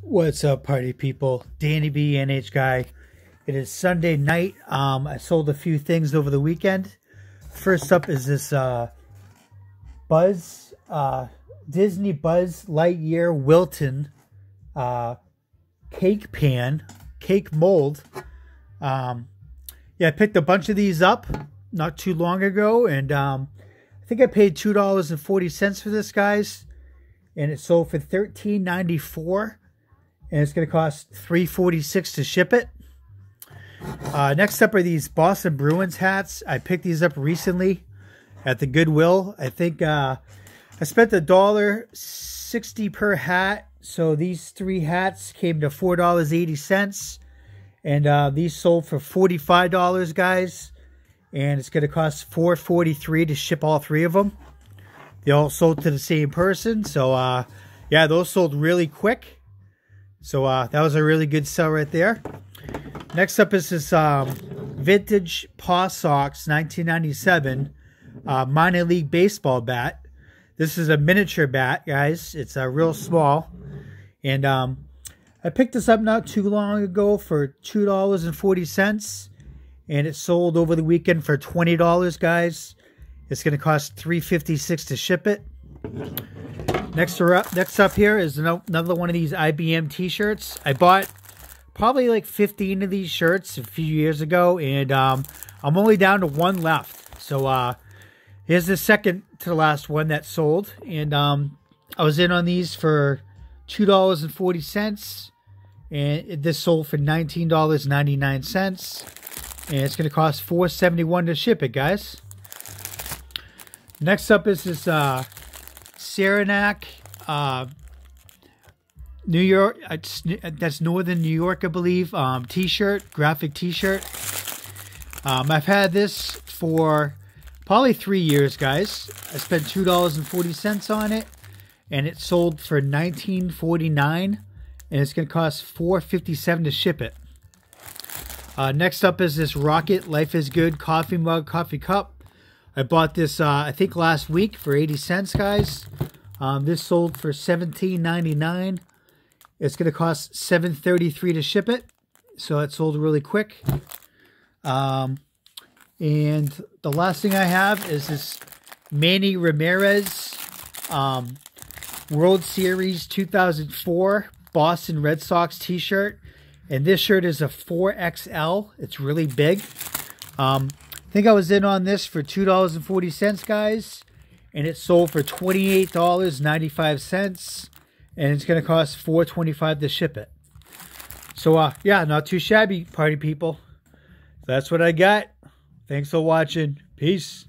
What's up, party people? Danny B, NH Guy. It is Sunday night. Um, I sold a few things over the weekend. First up is this uh, Buzz, uh, Disney Buzz Lightyear Wilton uh, cake pan, cake mold. Um, yeah, I picked a bunch of these up not too long ago, and um, I think I paid two dollars and forty cents for this, guys, and it sold for thirteen ninety four and it's going to cost 346 to ship it. Uh, next up are these Boston Bruins hats. I picked these up recently at the Goodwill. I think uh, I spent a dollar sixty per hat. So these three hats came to four dollars eighty cents, and uh, these sold for forty five dollars, guys. And it's going to cost four forty three to ship all three of them. They all sold to the same person, so uh, yeah, those sold really quick. So uh, that was a really good sell right there. Next up is this um, vintage Paw Sox 1997 uh, minor league baseball bat. This is a miniature bat, guys. It's a uh, real small. And um, I picked this up not too long ago for $2.40. And it sold over the weekend for $20, guys. It's going to cost $3.56 to ship it. Next up, next up here is another one of these IBM t-shirts. I bought probably like 15 of these shirts a few years ago, and um, I'm only down to one left. So uh, here's the second to the last one that sold, and um, I was in on these for $2.40, and this sold for $19.99, and it's going to cost $4.71 to ship it, guys. Next up is this uh, Saranac, uh, New York. That's Northern New York, I believe. Um, T-shirt, graphic T-shirt. Um, I've had this for probably three years, guys. I spent two dollars and forty cents on it, and it sold for nineteen forty nine, and it's gonna cost four fifty seven to ship it. Uh, next up is this Rocket Life is Good coffee mug, coffee cup. I bought this, uh, I think, last week for 80 cents, guys. Um, this sold for $17.99. It's going to cost $7.33 to ship it. So it sold really quick. Um, and the last thing I have is this Manny Ramirez um, World Series 2004 Boston Red Sox t-shirt. And this shirt is a 4XL. It's really big. Um, I think I was in on this for $2.40, guys. And it sold for $28.95. And it's going to cost $4.25 to ship it. So, uh, yeah, not too shabby, party people. That's what I got. Thanks for watching. Peace.